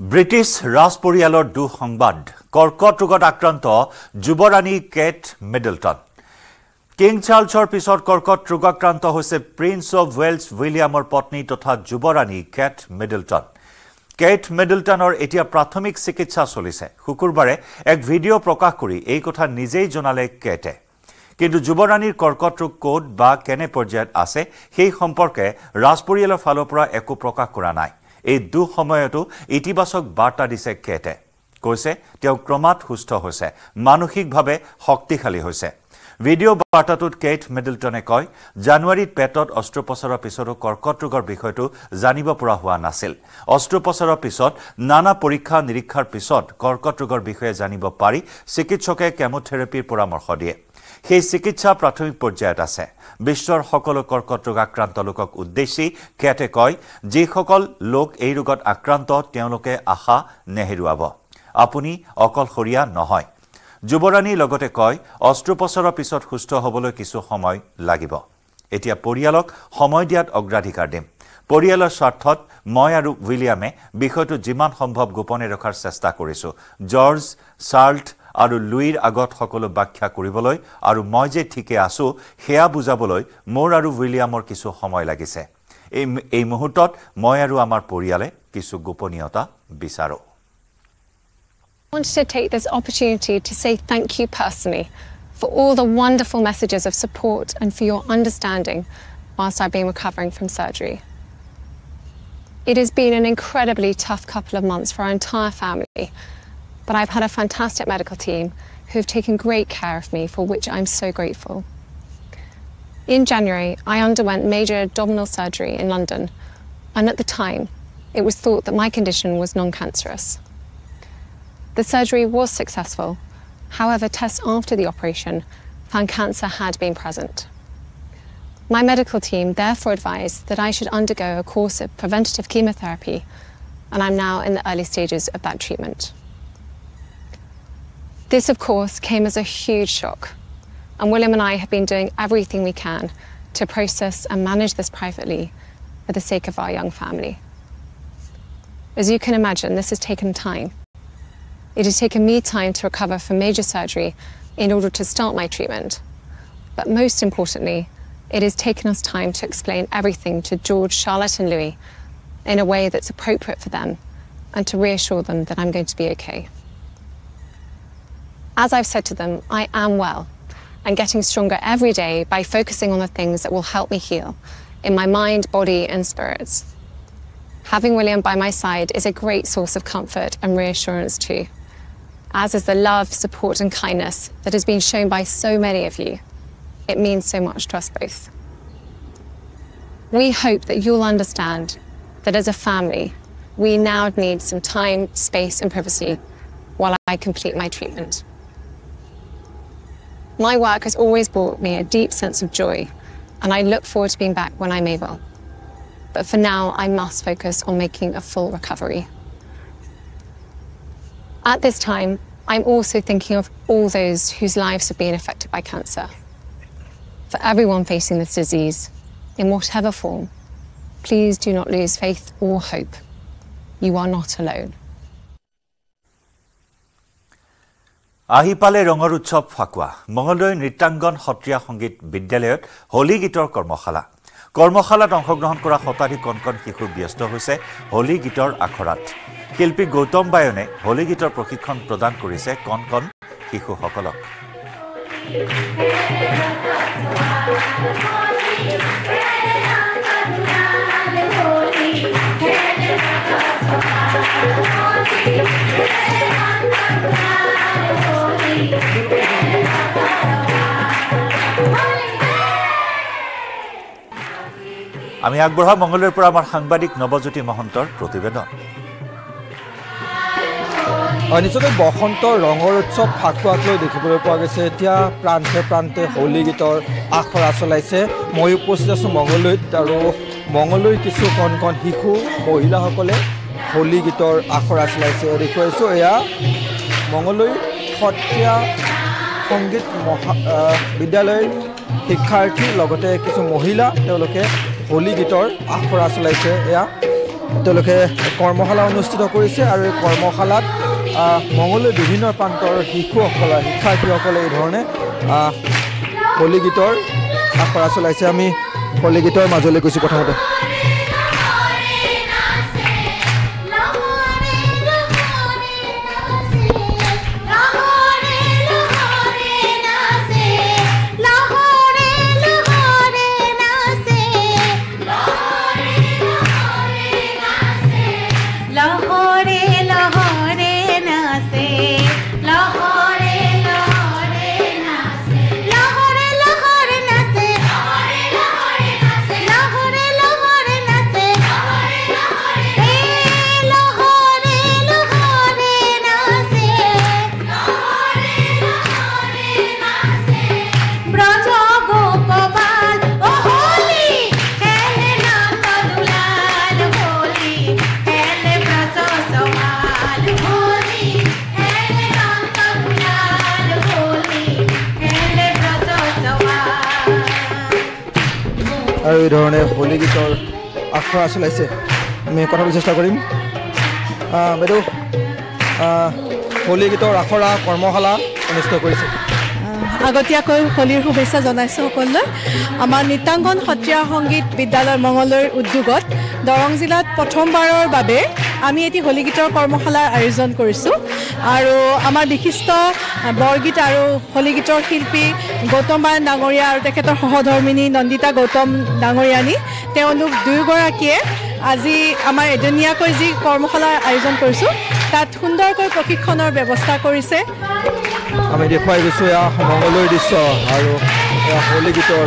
British ৰাজ পৰিয়ালৰ দুঃসংবাদ কৰ্কট ৰোগত আক্ৰান্ত যুৱৰাণী কেট মিডলটন। কিং চাৰ্লছৰ পিছত কৰ্কট ৰোগাক্ৰান্ত হৈছে প্ৰিন্স অৱ ৱেলছ উইলিয়ামৰ পত্নী তথা যুৱৰাণী কেট মিডলটন। কেট মিডলটনৰ এতিয়া প্ৰাথমিক চিকিৎসা চলিছে। শুকুৰবাৰে এক ভিডিঅ' প্ৰকাশ কৰি এই কথা নিজেই জনালে কেটে। কিন্তু যুৱৰাণীৰ কৰ্কট ৰোগ ক'ত বা কেনে পৰ্যায়ত আছে সেই সম্পৰ্কে ৰাজ পৰিয়ালৰ ফালৰ পৰা একো প্ৰকাশ কৰা নাই। এই দুঃসময়তো ইতিবাচক বাৰ্তা দিছে কেটে। কৈছে তেওঁ ক্ৰমাৎ সুস্থ হৈছে মানসিকভাৱে শক্তিশালী হৈছে। ভিডিঅ' বাৰ্তাটোত কেইট মিডলটনে কয় জানুৱাৰীত পেটত অস্ত্ৰোপচাৰৰ পিছতো কৰ্কট ৰোগৰ বিষয়টো জানিব পৰা হোৱা নাছিল। অস্ত্ৰোপচাৰৰ পিছত নানা পৰীক্ষা নিৰীক্ষাৰ পিছত কৰ্কট ৰোগৰ বিষয়ে জানিব পাৰি চিকিৎসকে কেমোথেৰাপিৰ পৰামৰ্শ দিয়ে। সেই চিকিৎসা প্ৰাথমিক পৰ্যায়ত আছে। বিশ্বৰ সকলো কৰ্কট ৰোগ আক্ৰান্ত লোকক উদ্দেশ্যি কেটে কয় যিসকল লোক এই ৰোগত আক্ৰান্ত তেওঁলোকে আশা নেহেৰুৱাব। আপুনি অকলশৰীয়া নহয়। যুৱৰাণীয়ে লগতে কয় অস্ত্ৰোপচাৰৰ পিছত সুস্থ হ'বলৈ কিছু সময় লাগিব। এতিয়া পৰিয়ালক সময় দিয়াত অগ্ৰাধিকাৰ দিম। পৰিয়ালৰ স্বাৰ্থত মই আৰু উইলিয়ামে বিষয়টো যিমান সম্ভৱ গোপনে ৰখাৰ চেষ্টা কৰিছোঁ। জৰ্জ চাৰ্ল্ট আৰু লুইৰ আগত সকলো ব্যাখ্যা কৰিবলৈ আৰু মই যে ঠিকে আছোঁ সেয়া বুজাবলৈ মোৰ আৰু উইলিয়ামৰ কিছু সময় লাগিছে এই এই মুহূৰ্তত মই আৰু আমাৰ পৰিয়ালে কিছু গোপনীয়তা বিচাৰোঁ I wanted to take this opportunity to say thank you personally for all the wonderful messages of support and for your understanding whilst I've been recovering from surgery. It has been an incredibly tough couple of months for our entire family, but I've had a fantastic medical team who have taken great care of me, for which I'm so grateful. In January, I underwent major abdominal surgery in London, and at the time, it was thought that my condition was non cancerous. The surgery was successful. However, tests after the operation found cancer had been present. My medical team therefore advised that I should undergo a course of preventative chemotherapy, and I'm now in the early stages of that treatment. This, of course, came as a huge shock, and William and I have been doing everything we can to process and manage this privately for the sake of our young family. As you can imagine, this has taken time. It has taken me time to recover from major surgery in order to start my treatment. But most importantly, it has taken us time to explain everything to George, Charlotte, and Louis in a way that's appropriate for them and to reassure them that I'm going to be okay. As I've said to them, I am well and getting stronger every day by focusing on the things that will help me heal in my mind, body, and spirits. Having William by my side is a great source of comfort and reassurance too, as is the love, support, and kindness that has been shown by so many of you. It means so much to us both. We hope that you'll understand that as a family, we now need some time, space, and privacy while I complete my treatment. My work has always brought me a deep sense of joy, and I look forward to being back when I'm able. But for now, I must focus on making a full recovery. At this time, I'm also thinking of all those whose lives have been affected by cancer. For everyone facing this disease, in whatever form, please do not lose faith or hope. You are not alone. আহি পালে ৰঙৰ উৎসৱ ফাকুৱা মঙলদৈ নৃত্যাংগন সত্ৰীয়া সংগীত বিদ্যালয়ত হোলী গীতৰ কৰ্মশালা। কৰ্মশালাত অংশগ্ৰহণ কৰা শতাধিক কণ কণ শিশু ব্যস্ত হৈছে হোলী গীতৰ আখৰাত। শিল্পী গৌতম বায়নে হোলী গীতৰ প্ৰশিক্ষণ প্ৰদান কৰিছে কণ কণ শিশুসকলক আমি আগবঢ়াম মঙলদৈৰ পৰা আমাৰ সাংবাদিক নৱজ্যোতি মহন্তৰ প্ৰতিবেদন। নিশ্চয়কৈ বসন্ত ৰঙৰ উৎসৱ ফাকুৱাক লৈ দেখিবলৈ পোৱা গৈছে। এতিয়া প্ৰান্তে প্ৰান্তে হোলী গীতৰ আখৰা চলাইছে। মই উপস্থিত আছোঁ মঙলদৈত আৰু মঙলদৈৰ কিছু কণ কণ শিশু মহিলাসকলে হোলী গীতৰ আখৰা চলাইছে। দেখুৱাইছোঁ এয়া মঙলদৈ সত্ৰীয়া সংগীত মহা বিদ্যালয়ৰ শিক্ষাৰ্থী লগতে কিছু মহিলা তেওঁলোকে হোলী গীতৰ আখৰা চলাইছে। এয়া তেওঁলোকে কৰ্মশালা অনুষ্ঠিত কৰিছে আৰু এই কৰ্মশালাত আহ, মঙলদৈ বিভিন্ন প্ৰান্তৰ শিশুসকলে শিক্ষাৰ্থীসকলে এই ধৰণে হোলী গীতৰ আখৰা চলাইছে। আমি হোলী গীতৰ মাজলৈ গৈছোঁ প্ৰথমতে। এই ধৰণে হোলী গীতৰ আখৰা চলাইছে আমি কথা ক'বলৈ চেষ্টা কৰিম। বাইদেউ হোলী গীতৰ আখৰা কৰ্মশালা অনুষ্ঠিত কৰিছে। আগতীয়াকৈ হোলীৰ শুভেচ্ছা জনাইছোঁ সকলোলৈ। আমাৰ নিত্যাংগন সত্ৰীয়া সংগীত বিদ্যালয় মঙলদৈৰ উদ্যোগত দৰং জিলাত প্ৰথমবাৰৰ বাবে আমি এটি হোলী গীতৰ কৰ্মশালাৰ আয়োজন কৰিছোঁ। আৰু আমাৰ বিশিষ্ট বৰগীত আৰু হোলী গীতৰ শিল্পী গৌতম বায়ন ডাঙৰীয়া আৰু তেখেতৰ সহধৰ্মিনী নন্দিতা গৌতম ডাঙৰীয়ানী। তেওঁলোক দুয়োগৰাকীয়ে আজি আমাৰ এদিনীয়াকৈ যি কৰ্মশালাৰ আয়োজন কৰিছোঁ তাত সুন্দৰকৈ প্ৰশিক্ষণৰ ব্যৱস্থা কৰিছে। আমি দেখুৱাই গৈছোঁ এয়া মঙলদৈৰ দৃশ্য আৰু হোলী গীতৰ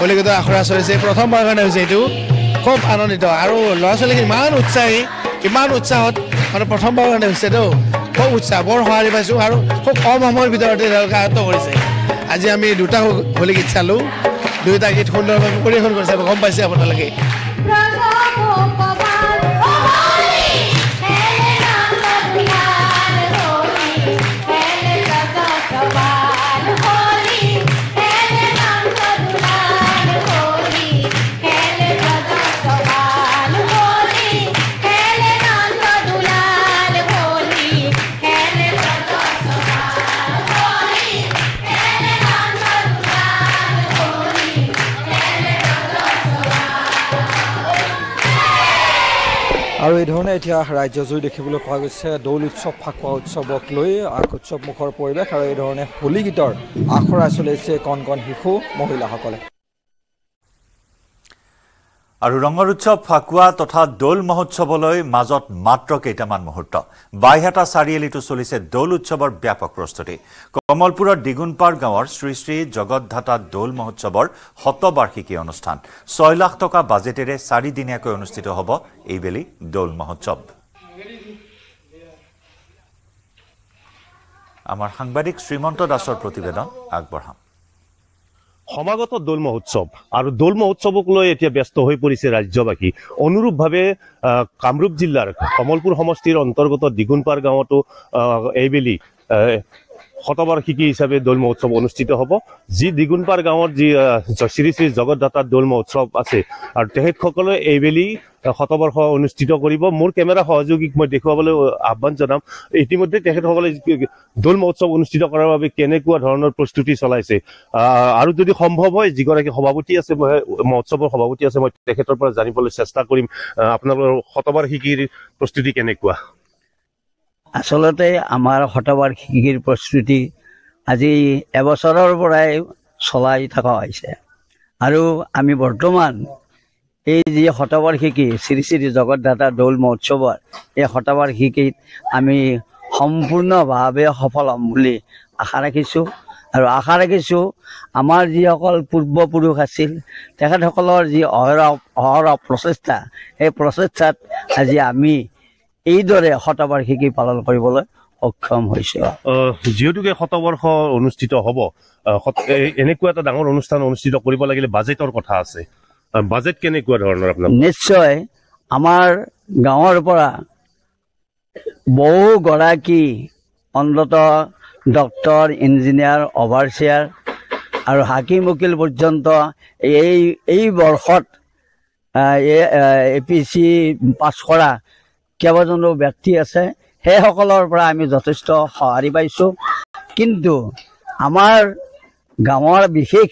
হোলীগীতৰ আখৰা। চলিছে প্ৰথমবাৰ কাৰণে হৈছে এইটো। খুব আনন্দিত। আৰু ল'ৰা ছোৱালীখিনি ইমান উৎসাহী ইমান উৎসাহত মানে প্ৰথমবাৰ কাৰণে হৈছেতো খুব উৎসাহ বৰ সঁহাৰি পাইছোঁ আৰু খুব কম সময়ৰ ভিতৰতে তেওঁলোকে আয়ত্ত কৰিছে। আজি আমি দুটা হোলী গীত চালোঁ। দুয়োটা গীত সুন্দৰভাৱে পৰিৱেশন কৰিছে গম পাইছে আপোনালোকে। আৰু এই ধৰণে এতিয়া ৰাজ্যজুৰি দেখিবলৈ পোৱা গৈছে দৌল উৎসৱ ফাকুৱা উৎসৱক লৈ আক উৎসৱমুখৰ পৰিৱেশ আৰু এই ধৰণে হোলী গীতৰ আখৰা চলাইছে কণ কণ শিশু মহিলাসকলে। আৰু ৰঙৰ উৎসৱ ফাকুৱা তথা দৌল মহোৎসৱলৈ মাজত মাত্ৰ কেইটামান মুহূৰ্ত। বাইহাটা চাৰিআলিতো চলিছে দৌল উৎসৱৰ ব্যাপক প্ৰস্তুতি। কমলপুৰৰ দিগুণপাৰ গাঁৱৰ শ্ৰী শ্ৰী জগতধাতা দৌল মহোৎসৱৰ শতবাৰ্ষিকী অনুষ্ঠান। ছয় লাখ টকা বাজেটেৰে চাৰিদিনীয়াকৈ অনুষ্ঠিত হ'ব এইবেলি দৌল মহোৎসৱ। আমাৰ সাংবাদিক শ্ৰীমন্ত দাসৰ প্ৰতিবেদন আগবঢ়াম। সমাগত দৌল মহোৎসৱ আৰু দৌল মহোৎসৱক লৈ এতিয়া ব্যস্ত হৈ পৰিছে ৰাজ্যবাসী। অনুৰূপভাৱে কামৰূপ জিলাৰ কমলপুৰ সমষ্টিৰ অন্তৰ্গত দিগুণপাৰ গাঁৱতো এইবেলি শতবাৰ্ষিকী হিচাপে দৌল মহোৎসৱ অনুষ্ঠিত হ'ব। যি দিগুণপাৰ গাঁৱৰ যি শ্ৰী শ্ৰী জগতদাতা দৌল মহোৎসৱ আছে আৰু তেখেতসকলে এইবেলি শতবৰ্ষ অনুষ্ঠিত কৰিব। মোৰ কেমেৰা সহযোগীক মই দেখুৱাবলৈ আহ, আহ্বান জনাম। ইতিমধ্যে তেখেতসকলে দৌল মহোৎসৱ অনুষ্ঠিত কৰাৰ বাবে কেনেকুৱা ধৰণৰ প্ৰস্তুতি চলাইছে। আৰু যদি সম্ভৱ হয় যিগৰাকী সভাপতি আছে মই মহোৎসৱৰ সভাপতি আছে মই তেখেতৰ পৰা জানিবলৈ চেষ্টা কৰিম। আপোনালোকৰ শতবাৰ্ষিকীৰ প্ৰস্তুতি কেনেকুৱা? আচলতে আমাৰ শতবাৰ্ষিকীৰ প্ৰস্তুতি আজি এবছৰৰ পৰাই চলাই থকা হৈছে। আৰু আমি বৰ্তমান এই যি শতবাৰ্ষিকী শ্ৰী শ্ৰী জগতদাতা দৌল মহোৎসৱৰ এই শতবাৰ্ষিকীত আমি সম্পূৰ্ণভাৱে সফল হ'ম বুলি আশা ৰাখিছোঁ। আৰু আশা ৰাখিছোঁ আমাৰ যিসকল পূৰ্বপুৰুষ আছিল তেখেতসকলৰ যি অহৰহ অহৰহ প্ৰচেষ্টা সেই প্ৰচেষ্টাত আজি আমি এইদৰে শতবাৰ্ষিকী পালন কৰিবলৈ সক্ষম হৈছে। যিহেতুকে শতবৰ্ষ অনুষ্ঠিত হ'ব এনেকুৱা এটা ডাঙৰ অনুষ্ঠান অনুষ্ঠিত কৰিব লাগিলে বাজেটৰ কথা আছে। বাজেট কেনেকুৱা ধৰণৰ আপোনাৰ? নিশ্চয় আমাৰ গাঁৱৰ পৰা বহুগৰাকী অন্তত ডক্তৰ ইঞ্জিনিয়াৰ অভাৰচিয়াৰ আৰু হাকিম উকিল পৰ্যন্ত এই এই বৰ্ষত এ পি চি পাছ কৰা কেইবাজনো ব্যক্তি আছে সেইসকলৰ পৰা আমি যথেষ্ট সঁহাৰি পাইছোঁ। কিন্তু আমাৰ গাঁৱৰ বিশেষ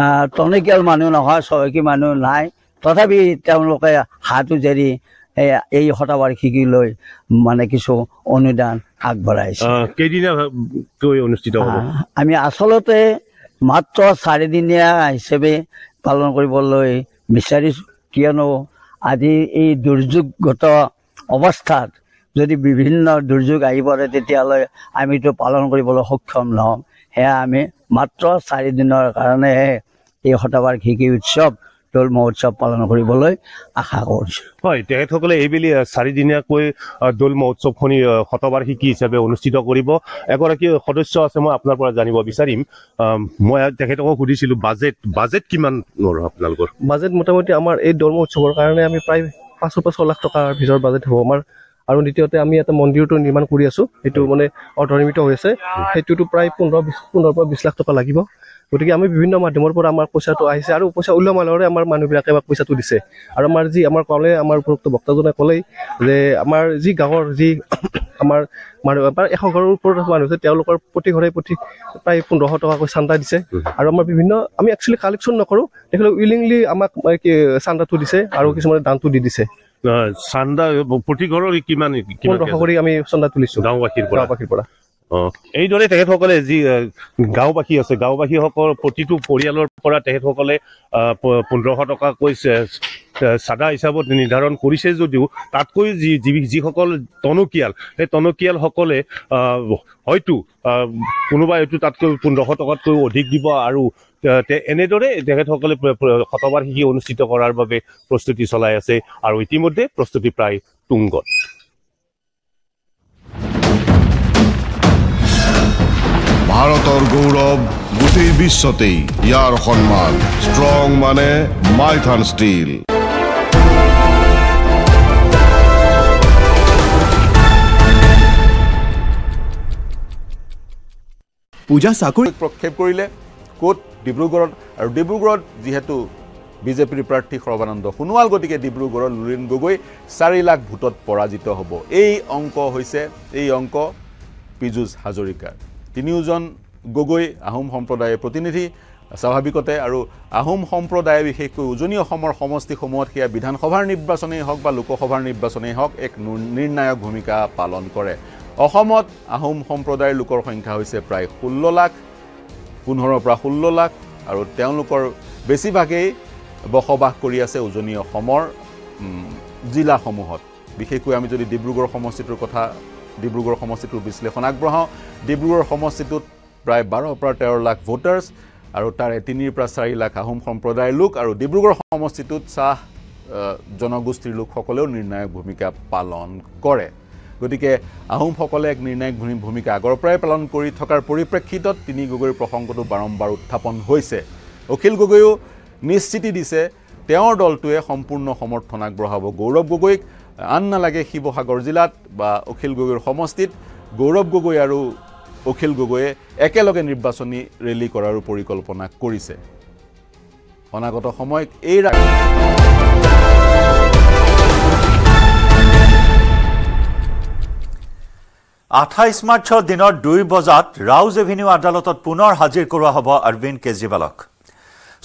আহ, টনিকেল মানুহ নহয় চহকী মানুহ নাই। তথাপি তেওঁলোকে হাত উজাৰি এই এই শতবাৰ্ষিকীলৈ মানে কিছু অনুদান আগবঢ়াইছে। অনুষ্ঠিত আমি আচলতে মাত্ৰ চাৰিদিনীয়া হিচাপে পালন কৰিবলৈ বিচাৰিছোঁ। কিয়নো আজি এই দুৰ্যোগগত অৱস্থাত যদি বিভিন্ন দুৰ্যোগ আহি পৰে তেতিয়ালৈ আমিতো পালন কৰিবলৈ সক্ষম নহ'ম। সেয়া আমি মাত্ৰ চাৰিদিনৰ কাৰণেহে এই শতবাৰ্ষিকী উৎসৱ দৌল মহোৎসৱ পালন কৰিবলৈ আশা কৰিছোঁ। হয় তেখেতসকলে এইবেলি চাৰিদিনীয়াকৈ দৌল মহোৎসৱখনি শতবাৰ্ষিকী হিচাপে অনুষ্ঠিত কৰিব। এগৰাকী সদস্য আছে মই আপোনাৰ পৰা জানিব বিচাৰিম। মই তেখেতকক সুধিছিলো বাজেট বাজেট কিমান আপোনালোকৰ বাজেট মোটামুটি আমাৰ এই দৌল উৎসৱৰ কাৰণে আমি প্ৰায় পাঁচৰ পৰা ছয় লাখ টকাৰ ভিতৰত বাজেট হ'ব। আমাৰ আৰু দ্বিতীয়তে আমি এটা মন্দিৰটো নিৰ্মাণ কৰি আছোঁ। সেইটো মানে অৰ্ধনিৰ্মিত হৈ আছে। সেইটোতো প্ৰায় পোন্ধৰ বিছ পোন্ধৰৰ পৰা বিছ লাখ টকা লাগিব। গতিকে আমি বিভিন্ন মাধ্যমৰ পৰা আমাৰ পইচাটো আহিছে আৰু পইচা ওলোৱা মানুহৰে আমাৰ মানুহবিলাকে আমাক পইচাটো দিছে। আৰু আমাৰ যি আমাৰ ক'লে আমাৰ উপৰোক্ত বক্তাজনে ক'লেই যে আমাৰ যি গাঁৱৰ যি আমাৰ মানুহ আমাৰ এশ ঘৰৰ ওপৰত মানুহ আছে তেওঁলোকৰ প্ৰতি ঘৰে প্ৰতি প্ৰায় পোন্ধৰশ টকাকৈ চান্দা দিছে। আৰু আমাৰ বিভিন্ন আমি একচুৱেলি কালেকশ্যন নকৰোঁ তেখেতে উইলিংলি আমাক চান্দাটো দিছে আৰু কিছুমানে দানটো দি দিছে। চান্দা প্ৰতি ঘৰৰ কিমান পোন্ধৰশ কৰি আমি চন্দা তুলিছোঁ। গাঁওবাসীৰ পৰা? গাঁওবাসীৰ পৰা। অ, এইদৰে তেখেতসকলে যি গাঁওবাসী আছে গাঁওবাসীসকল প্ৰতিটো পৰিয়ালৰ পৰা তেখেতসকলে পোন্ধৰশ টকাকৈ চাঁদা হিচাপত নিৰ্ধাৰণ কৰিছে যদিও তাতকৈ যি যিসকল টনকিয়াল সেই টনকিয়ালসকলে হয়তো কোনোবাই হয়তো তাতকৈ পোন্ধৰশ টকাতকৈ অধিক দিব আৰু এনেদৰে তেখেতসকলে শতবাৰ্ষিকী অনুষ্ঠিত কৰাৰ বাবে প্ৰস্তুতি চলাই আছে আৰু ইতিমধ্যে প্ৰস্তুতি প্ৰায় তুংগত। ভাৰতৰ গৌৰৱ গোটেই বিশ্বতেই ইয়াৰ সন্মান। ষ্ট্ৰং মানে মাইথান ষ্টীল পূজা চাকৰি প্ৰক্ষেপ কৰিলে ক'ত? ডিব্ৰুগড়ত। আৰু ডিব্ৰুগড়ত যিহেতু বিজেপিৰ প্ৰাৰ্থী সৰ্বানন্দ সোণোৱাল গতিকে ডিব্ৰুগড়ত লুৰিণ গগৈ চাৰি লাখ ভোটত পৰাজিত হ'ব। এই অংক হৈছে এই অংক পীযুষ হাজৰিকাৰ। তিনিওজন গগৈ আহোম সম্প্ৰদায়ৰ প্ৰতিনিধি স্বাভাৱিকতে আৰু আহোম সম্প্ৰদায়ে বিশেষকৈ উজনি অসমৰ সমষ্টিসমূহত সেয়া বিধানসভাৰ নিৰ্বাচনেই হওক বা লোকসভাৰ নিৰ্বাচনেই হওক এক নিৰ্ণায়ক ভূমিকা পালন কৰে। অসমত আহোম সম্প্ৰদায়ৰ লোকৰ সংখ্যা হৈছে প্ৰায় ষোল্ল লাখ পোন্ধৰৰ পৰা ষোল্ল লাখ আৰু তেওঁলোকৰ বেছিভাগেই বসবাস কৰি আছে উজনি অসমৰ জিলাসমূহত। বিশেষকৈ আমি যদি ডিব্ৰুগড় সমষ্টিটোৰ কথা ডিব্ৰুগড় সমষ্টিটোৰ বিশ্লেষণ আগবঢ়াওঁ। ডিব্ৰুগড় সমষ্টিটোত প্ৰায় বাৰৰ পৰা তেৰ লাখ ভোটাৰ্ছ আৰু তাৰে তিনিৰ পৰা চাৰি লাখ আহোম সম্প্ৰদায়ৰ লোক আৰু ডিব্ৰুগড় সমষ্টিটোত চাহ জনগোষ্ঠীৰ লোকসকলেও নিৰ্ণায়ক ভূমিকা পালন কৰে। গতিকে আহোমসকলে এক নিৰ্ণায়ক ভূমি- ভূমিকা আগৰ পৰাই পালন কৰি থকাৰ পৰিপ্ৰেক্ষিতত তিনি গগৈৰ প্ৰসংগটো বাৰম্বাৰ উত্থাপন হৈছে। অখিল গগৈও নিশ্চিতি দিছে তেওঁৰ দলটোৱে সম্পূৰ্ণ সমৰ্থন আগবঢ়াব। গৌৰৱ গগৈক আন নালাগে শিৱসাগৰ জিলাত বা অখিল গগৈৰ সমষ্টিত গৌৰৱ গগৈ আৰু অখিল গগৈয়ে একেলগে নিৰ্বাচনী ৰেলী কৰাৰো পৰিকল্পনা কৰিছে। অনাগত সময়ত এই আঠাইছ মাৰ্চৰ দিনৰ দুই বজাত ৰাউজ এভিনিউ আদালতত পুনৰ হাজিৰ কৰোৱা হ'ব অৰবিন্দ কেজৰিৱালক।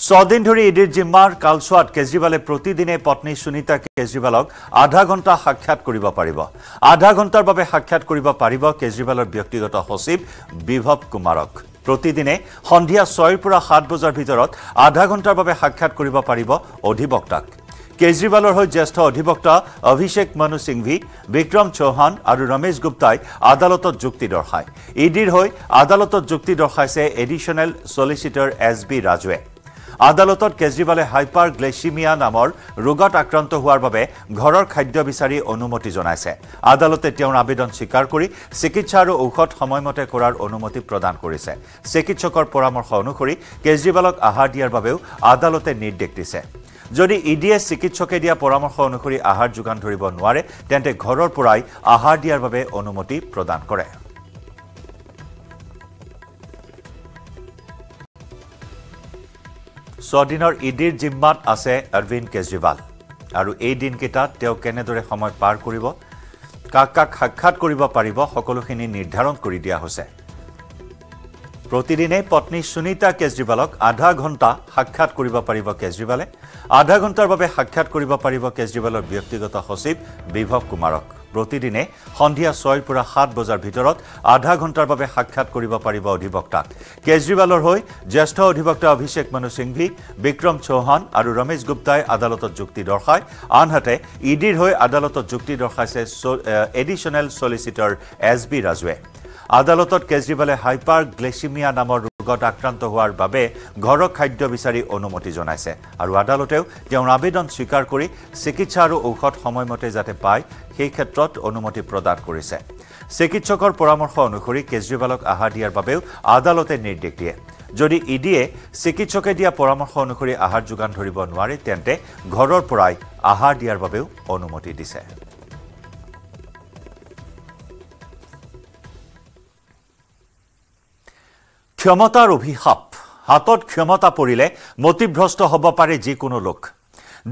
ছদিন ধৰি ইডিৰ জিম্মাৰ কালচোৱাত কেজৰিৱালে প্ৰতিদিনে পত্নী সুনীতা কেজৰিৱালক আধা ঘণ্টা সাক্ষাৎ কৰিব পাৰিব। আধা ঘণ্টাৰ বাবে সাক্ষাৎ কৰিব পাৰিব কেজৰিৱালৰ ব্যক্তিগত সচিব বিভৱ কুমাৰক। প্ৰতিদিনে সন্ধিয়া ছয়ৰ পৰা সাত বজাৰ ভিতৰত আধা ঘণ্টাৰ বাবে সাক্ষাৎ কৰিব পাৰিব অধিবক্তাক। কেজৰিৱালৰ হৈ জ্যেষ্ঠ অধিবক্তা অভিষেক মনু সিংভি বিক্ৰম চৌহান আৰু ৰমেশ গুপ্তাই আদালতত যুক্তি দৰ্শায়। ইডিৰ হৈ আদালতত যুক্তি দৰ্শাইছে এডিশ্যনেল চলিচিটৰ এছ বি ৰাজুৱে। আদালতত কেজৰিৱালে হাইপাৰ গ্লেচিমিয়া নামৰ ৰোগত আক্ৰান্ত হোৱাৰ বাবে ঘৰৰ খাদ্য বিচাৰি অনুমতি জনাইছে। আদালতে তেওঁৰ আবেদন স্বীকাৰ কৰি চিকিৎসা আৰু ঔষধ সময়মতে কৰাৰ অনুমতি প্ৰদান কৰিছে। চিকিৎসকৰ পৰামৰ্শ অনুসৰি কেজৰিৱালক আহাৰ দিয়াৰ বাবেও আদালতে নিৰ্দেশ দিছে। যদি ই ডিয়ে চিকিৎসকে দিয়া পৰামৰ্শ অনুসৰি আহাৰ যোগান ধৰিব নোৱাৰে তেন্তে ঘৰৰ পৰাই আহাৰ দিয়াৰ বাবে অনুমতি প্ৰদান কৰে। ছদিনৰ ইডিৰ জিম্মাত আছে অৰবিন্দ কেজৰিৱাল। আৰু এই দিনকেইটাত তেওঁ কেনেদৰে সময় পাৰ কৰিব কাক কাক সাক্ষাৎ কৰিব পাৰিব সকলোখিনি নিৰ্ধাৰণ কৰি দিয়া হৈছে। প্ৰতিদিনে পত্নী সুনীতা কেজৰিৱালক আধা ঘণ্টা সাক্ষাৎ কৰিব পাৰিব কেজৰিৱালে। আধা ঘণ্টাৰ বাবে সাক্ষাৎ কৰিব পাৰিব কেজৰিৱালৰ ব্যক্তিগত সচিব বিভৱ কুমাৰক। প্ৰতিদিনে সন্ধিয়া ছয়ৰ পৰা সাত বজাৰ ভিতৰত আধা ঘণ্টাৰ বাবে সাক্ষাৎ কৰিব পাৰিব অধিবক্তাক। কেজৰিৱালৰ হৈ জ্যেষ্ঠ অধিবক্তা অভিষেক মনু সিংভি বিক্ৰম চৌহান আৰু ৰমেশ গুপ্তাই আদালতত যুক্তি দৰ্শায়। আনহাতে ইডিৰ হৈ আদালতত যুক্তি দৰ্শাইছে এডিশ্যনেল চলিচিটৰ এছ বি ৰাজুৱে। আদালতত কেজৰিৱালে হাইপাৰ গ্লেচিমিয়া নামৰ ৰোগত আক্ৰান্ত হোৱাৰ বাবে ঘৰৰ খাদ্য বিচাৰি অনুমতি জনাইছে। আৰু আদালতেও তেওঁৰ আবেদন স্বীকাৰ কৰি চিকিৎসা আৰু ঔষধ সময়মতে যাতে পায় সেই ক্ষেত্ৰত অনুমতি প্ৰদান কৰিছে। চিকিৎসকৰ পৰামৰ্শ অনুসৰি কেজৰিৱালক আহাৰ দিয়াৰ বাবেও আদালতে নিৰ্দেশ দিয়ে। যদি ইডিয়ে চিকিৎসকে দিয়া পৰামৰ্শ অনুসৰি আহাৰ যোগান ধৰিব নোৱাৰে তেন্তে ঘৰৰ পৰাই আহাৰ দিয়াৰ বাবেও অনুমতি দিছে। ক্ষমতাৰ অভিশাপ হাতত ক্ষমতা পৰিলে মতিভ্ৰষ্ট হ'ব পাৰে যিকোনো লোক।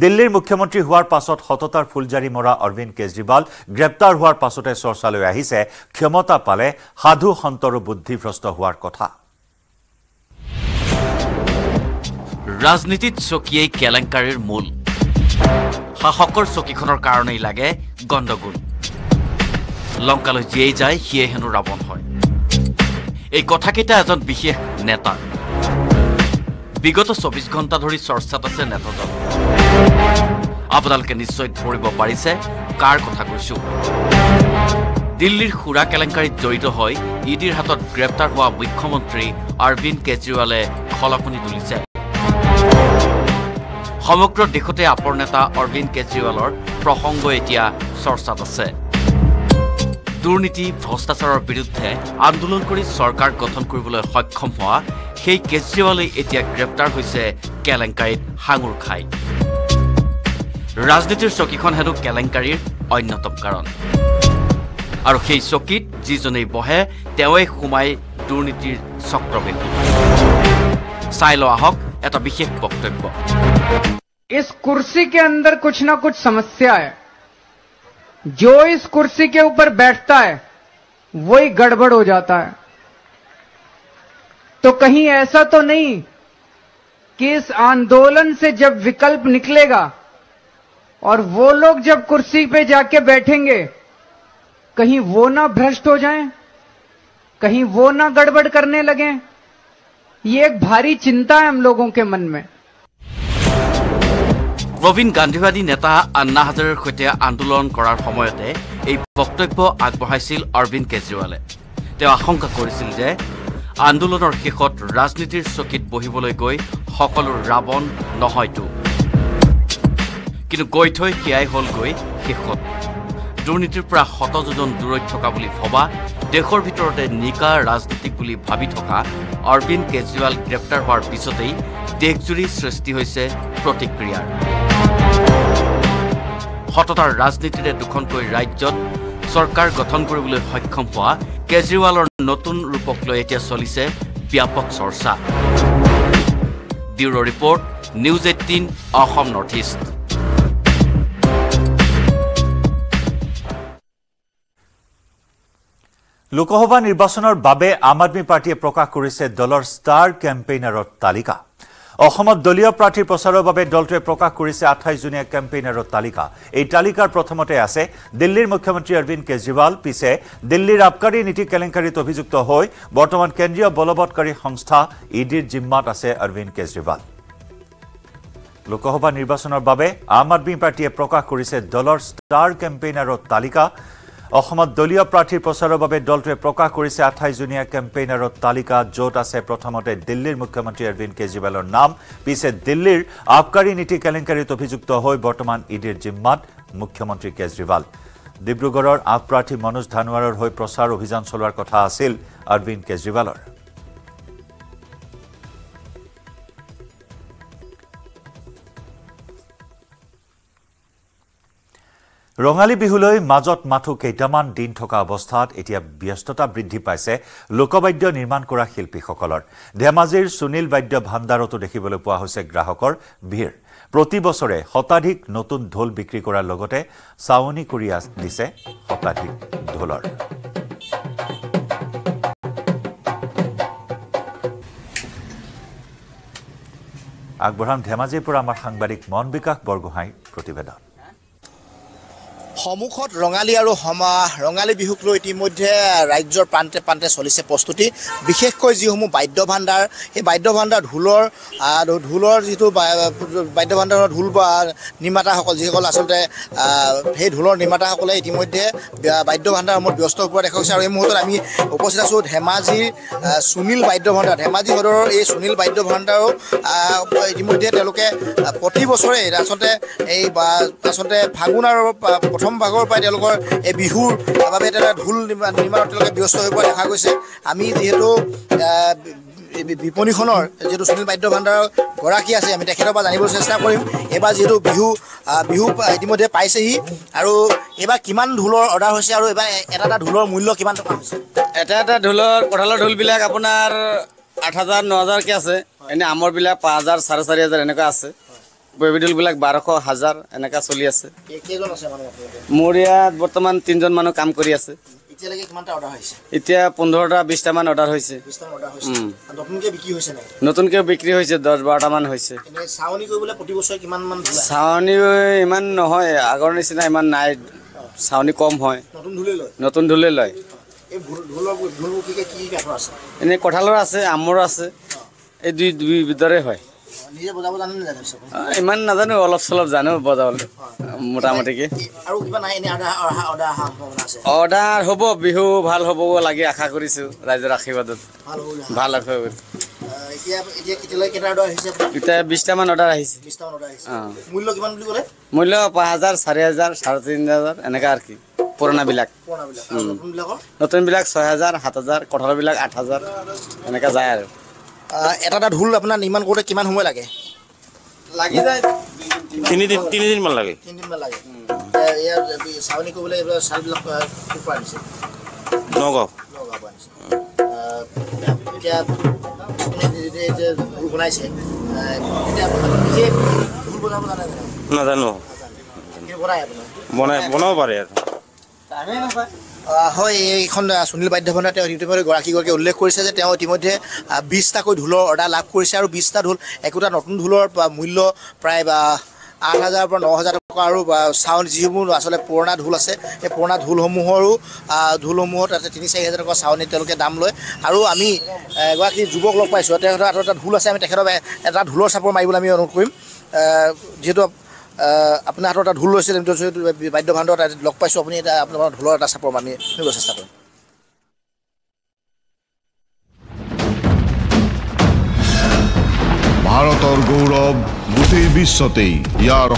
দিল্লীৰ মুখ্যমন্ত্ৰী হোৱাৰ পাছত সততাৰ ফুলজাৰি মৰা অৰবিন্দ কেজৰিৱাল গ্ৰেপ্তাৰ হোৱাৰ পাছতে চৰ্চালৈ আহিছে। ক্ষমতা পালে সাধু সন্তৰো বুদ্ধিভ্ৰষ্ট হোৱাৰ কথা। ৰাজনীতিত চকীয়েই কেলেংকাৰীৰ মূল। শাসকৰ চকীখনৰ কাৰণেই লাগে গণ্ডগোল। লংকালৈ যিয়েই যায় সিয়ে হেনো ৰাৱণ হয়। এই কথাকেইটা এজন বিশেষ নেতা। বিগত চৌবিশ ঘণ্টা ধৰি চৰ্চাত আছে নেতাজন। আপোনালোকে নিশ্চয় ধৰিব পাৰিছে কাৰ কথা কৈছো। দিল্লীৰ সুৰা কেলেংকাৰীত জড়িত হৈ ইডিৰ হাতত গ্ৰেপ্তাৰ হোৱা মুখ্যমন্ত্ৰী অৰবিন্দ কেজৰিৱালে খলকনি তুলিছে। সমগ্ৰ দেশতে আপৰ নেতা অৰবিন্দ কেজৰিৱালৰ প্ৰসংগ এতিয়া চৰ্চাত আছে। দুৰ্নীতি ভ্ৰষ্টাচাৰৰ বিৰুদ্ধে আন্দোলন কৰি চৰকাৰ গঠন কৰিবলৈ সক্ষম হোৱা সেই কেজৰিৱালেই এতিয়া গ্ৰেপ্তাৰ হৈছে কেলেংকাৰীত সাঙুৰ খাই। ৰাজনীতিৰ চকীখন হেনো কেলেংকাৰীৰ অন্যতম কাৰণ। আৰু সেই চকীত যিজনেই বহে তেওঁৱে সোমাই দুৰ্নীতিৰ চক্ৰবৃদ্ধি চাই লওঁ আহক এটা বিশেষ বক্তব্য। ইছ কুৰ্চি কে অন্দৰ কুছ না কুছ সমস্যা হয় जो इस कुर्सी के ऊपर बैठता है वही गड़बड़ हो जाता है। तो कहीं ऐसा तो नहीं कि इस आंदोलन से जब विकल्प निकलेगा और वो लोग जब कुर्सी पे जाके बैठेंगे कहीं वो ना भ्रष्ट हो जाएँ, कहीं वो ना गड़बड़ करने लगें, ये एक भारी चिंता है हम लोगों के मन में। প্ৰবীণ গান্ধীবাদী নেতা আন্না হাজাৰেৰ সৈতে আন্দোলন কৰাৰ সময়তে এই বক্তব্য আগবঢ়াইছিল অৰবিন্দ কেজৰিৱালে। তেওঁ আশংকা কৰিছিল যে আন্দোলনৰ শেষত ৰাজনীতিৰ চকীত বহিবলৈ গৈ সকলো ৰাৱণ নহয়তো। কিন্তু গৈ থৈ সেয়াই হ'লগৈ শেষত। দুৰ্নীতিৰ পৰা শতযোজন দূৰৈত থকা বুলি ভবা দেশৰ ভিতৰতে নিকা ৰাজনীতিক বুলি ভাবি থকা অৰবিন্দ কেজৰিৱাল গ্ৰেপ্তাৰ হোৱাৰ পিছতেই দেশজুৰি সৃষ্টি হৈছে প্ৰতিক্ৰিয়াৰ। সততাৰ ৰাজনীতিৰে দুখনকৈ ৰাজ্যত চৰকাৰ গঠন কৰিবলৈ সক্ষম হোৱা কেজৰিৱালৰ নতুন ৰূপক লৈ এতিয়া চলিছে ব্যাপক চৰ্চা। Bureau' report news eighteen Assam north east. Lok Sabha নিৰ্বাচনৰ বাবে আম আদমী পাৰ্টীয়ে প্ৰকাশ কৰিছে দলৰ ষ্টাৰ কেম্পেইনাৰৰ তালিকা। অসমত দলীয় প্ৰাৰ্থীৰ প্ৰচাৰৰ বাবে দলটোৱে প্ৰকাশ কৰিছে আঠাইছজনীয়া কেম্পেইনাৰৰ তালিকা। এই তালিকাৰ প্ৰথমতে আছে দিল্লীৰ মুখ্যমন্ত্ৰী অৰবিন্দ কেজৰিৱাল পিছে দিল্লীৰ আবকাৰী নীতি কেলেংকাৰীত অভিযুক্ত হৈ বৰ্তমান কেন্দ্ৰীয় বলবৎকাৰী সংস্থা ইডিৰ জিম্মাত আছে অৰবিন্দ কেজৰিৱাল। লোকসভা নিৰ্বাচনৰ বাবে আম আদমী পাৰ্টীয়ে প্ৰকাশ কৰিছে দলৰ ষ্টাৰ কেম্পেইনাৰৰ তালিকা। অসমত দলীয় প্ৰাৰ্থীৰ প্ৰচাৰৰ বাবে দলটোৱে প্ৰকাশ কৰিছে আঠাইছজনীয়া কেম্পেইনাৰৰ তালিকা য'ত আছে প্ৰথমতে দিল্লীৰ মুখ্যমন্ত্ৰী অৰবিন্দ কেজৰিৱালৰ নাম পিছে দিল্লীৰ আবকাৰী নীতি কেলেংকাৰীত অভিযুক্ত হৈ বৰ্তমান ইডিৰ জিম্মাত মুখ্যমন্ত্ৰী কেজৰিৱাল। ডিব্ৰুগড়ৰ আপ প্ৰাৰ্থী মনোজ ধানোৱাৰৰ হৈ প্ৰচাৰ অভিযান চলোৱাৰ কথা আছিল অৰবিন্দ কেজৰিৱালৰ। ৰঙালী বিহুলৈ মাজত মাথো কেইটামান দিন থকা অৱস্থাত এতিয়া ব্যস্ততা বৃদ্ধি পাইছে লোকবাদ্য নিৰ্মাণ কৰা শিল্পীসকলৰ। ধেমাজিৰ সুনীল বাদ্য ভাণ্ডাৰতো দেখিবলৈ পোৱা হৈছে গ্ৰাহকৰ ভিৰ। প্ৰতি বছৰে শতাধিক নতুন ঢোল বিক্ৰী কৰাৰ লগতে চাৱনি কৰি দিছে শতাধিক ঢোলৰ। আগবঢ়াম ধেমাজিৰ পৰা আমাৰ সাংবাদিক মন বিকাশ বৰগোহাঁইৰ প্ৰতিবেদন। সন্মুখত ৰঙালী আৰু সমা ৰঙালী বিহুক লৈ ইতিমধ্যে ৰাজ্যৰ প্ৰান্তে প্ৰান্তে চলিছে প্ৰস্তুতি। বিশেষকৈ যিসমূহ বাদ্য ভাণ্ডাৰ সেই বাদ্য ভাণ্ডাৰ ঢোলৰ ঢোলৰ যিটো বাদ্য ভাণ্ডাৰৰ ঢোল নিৰ্মাতাসকল যিসকল আচলতে সেই ঢোলৰ নিৰ্মাতাসকলে ইতিমধ্যে বাদ্য ভাণ্ডাৰসমূহত ব্যস্ত হোৱা দেখা গৈছে। আৰু এই মুহূৰ্তত আমি উপস্থিত আছোঁ ধেমাজিৰ সুনীল বাদ্য ভাণ্ডাৰ। ধেমাজি সদৰৰ এই সুনীল বাদ্য ভাণ্ডাৰো ইতিমধ্যে তেওঁলোকে প্ৰতি বছৰে আচলতে এই আচলতে ফাগুন আৰু পা- প্ৰথম ভাগৰ পৰাই তেওঁলোকৰ এই বিহুৰ বাবে তেওঁলোকে ঢোল নিৰ্মা- নিৰ্মাণত তেওঁলোকে ব্যস্ত হৈ পৰা দেখা গৈছে। আমি যিহেতু বিপণীখনৰ যিহেতু সুনীল বাদ্য ভাণ্ডাৰৰ গৰাকী আছে আমি তেখেতৰ পৰা জানিবলৈ চেষ্টা কৰিম। এইবাৰ যিহেতু বিহু বিহু ইতিমধ্যে পাইছেহি আৰু এইবাৰ কিমান ঢোলৰ অৰ্ডাৰ হৈছে আৰু এইবাৰ এটা এটা ঢোলৰ মূল্য কিমান টকা হৈছে? এটা এটা ঢোলৰ কঁঠালৰ ঢোলবিলাক আপোনাৰ আঠ হাজাৰ ন হাজাৰকৈ আছে। এনেই আমৰবিলাক পাঁচ হাজাৰ চাৰে চাৰি হাজাৰ এনেকুৱা আছে। বেবী ঢোলবিলাক বাৰশ হাজাৰ এনেকুৱা চলি আছে। মোৰ ইয়াত বৰ্তমান তিনিজন মানুহ কাম কৰি আছে। এতিয়া পোন্ধৰটা বিছটামান অৰ্ডাৰ হৈছে। নতুনকৈ বিক্ৰী হৈছে দহ বাৰটামান হৈছে চাৱনি? চাৱনি ইমান নহয় আগৰ নিচিনা ইমান নাই। চাৱনি কম হয়। নতুন ঢোলে লয়? এনেই কঁঠালৰ আছে আমৰো আছে। এই দুই দুই ভিতৰে হয়। ইমান নাজানো অলপ চলপ জানো বজাবলৈ। মোটামুটিকৈ। অৰ্ডাৰ হ'ব বিহু ভাল হ'ব লাগি আশা কৰিছোঁ ৰাইজৰ আশীৰ্বাদত। ভাল আহ, এতিয়া কেইটা অৰ্ডাৰ আহিছে? মূল্য পাঁচ হাজাৰ চাৰি হাজাৰ চাৰে তিনি হাজাৰ এনেকুৱা আৰু কি পুৰণাবিলাক। নতুনবিলাক ছয় হাজাৰ সাত হাজাৰ কঁঠালবিলাক আঠ হাজাৰ এনেকুৱা যায় আৰু। এটা এটা ঢোল আপোনাৰ নিৰ্মাণ কৰোঁতে কিমান সময় লাগে? লাগি যায়। তিনিদিন তিনিদিনমান লাগে। তিনিদিনমান লাগে। কৰিবলৈ এইবিলাক চালবিলাক পৰা আনিছে। নগাঁও। নগাঁৱৰ পৰা আনিছে। এতিয়া ঢোল বনাইছে? নাজানো। বনাই বনাব পাৰে আৰু হয় এইখন সুনীল ভাণ্ডাৰ তেওঁ ইতিমধ্যে গৰাকীগৰাকীয়ে উল্লেখ কৰিছে যে তেওঁ ইতিমধ্যে বিছটাকৈ ঢোলৰ অৰ্ডাৰ লাভ কৰিছে আৰু বিছটা ঢোল একোটা নতুন ঢোলৰ মূল্য প্ৰায় আঠ হাজাৰৰ পৰা ন হাজাৰ টকা আৰু চাউণ্ড যিসমূহ আচলতে পুৰণা ঢোল আছে সেই পুৰণা ঢোলসমূহৰো আহ, ঢোলসমূহত তাতে তিনি চাৰি হাজাৰ টকা চাউনি তেওঁলোকে দাম লয়। আৰু আমি এগৰাকী যুৱক লগ পাইছোঁ তেখেতৰ হাতত এটা ঢোল আছে আমি তেখেতৰ এটা ঢোলৰ চাপৰ মাৰিবলৈ আমি অনুৰোধ কৰিম। যিহেতু আপোনাৰ হাতত এটা ঢোল লৈছিল ভাণ্ডত লগ পাইছোঁ আপুনি এটা আপোনাৰ ঢোলৰ এটা চাপৰ মাৰি নিব চেষ্টা কৰিম। ভাৰতৰ গৌৰৱ গোটেই বিশ্বতেই ইয়াৰ